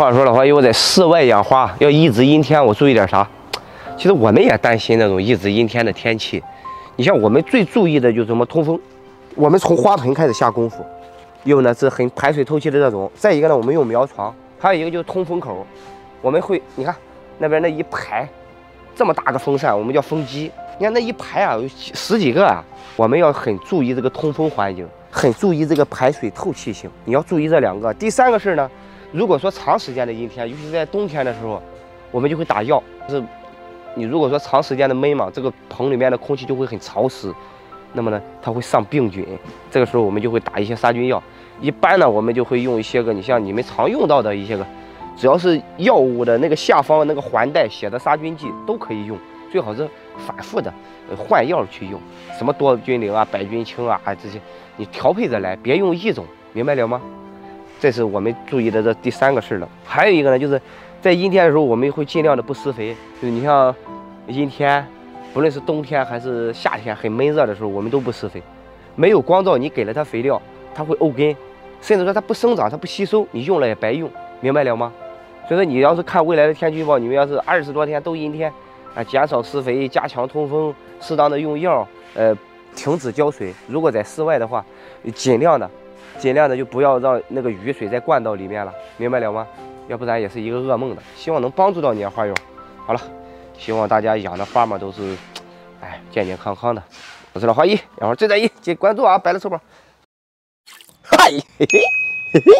话说了话，我在室外养花，要一直阴天，我注意点啥？其实我们也担心那种一直阴天的天气。你像我们最注意的就是什么通风，我们从花盆开始下功夫，有呢是很排水透气的这种，再一个呢我们用苗床，还有一个就是通风口，我们会你看那边那一排这么大个风扇，我们叫风机，你看那一排啊有十几个啊，我们要很注意这个通风环境，很注意这个排水透气性，你要注意这两个。第三个事呢，如果说长时间的阴天，尤其是在冬天的时候，我们就会打药，就是。你如果说长时间的闷嘛，这个棚里面的空气就会很潮湿，那么呢，它会上病菌。这个时候我们就会打一些杀菌药。一般呢，我们就会用一些个，你像你们常用到的一些个，只要是药物的那个下方那个环带写的杀菌剂都可以用，最好是反复的换药去用，什么多菌灵啊、百菌清啊，这些你调配着来，别用一种，明白了吗？这是我们注意的这第三个事儿了。还有一个呢，就是。在阴天的时候，我们会尽量的不施肥。就是你像阴天，不论是冬天还是夏天，很闷热的时候，我们都不施肥。没有光照，你给了它肥料，它会沤根，甚至说它不生长，它不吸收，你用了也白用，明白了吗？所以说，你要是看未来的天气预报，你们要是二十多天都阴天，啊，减少施肥，加强通风，适当的用药，呃，停止浇水。如果在室外的话，尽量的，尽量的就不要让那个雨水再灌到里面了，明白了吗？要不然也是一个噩梦的，希望能帮助到你啊，花友。好了，希望大家养的花嘛都是，哎，健健康康的。我是老花一，然后再在一，记关注啊，白了臭宝。嗨，嘿嘿嘿嘿。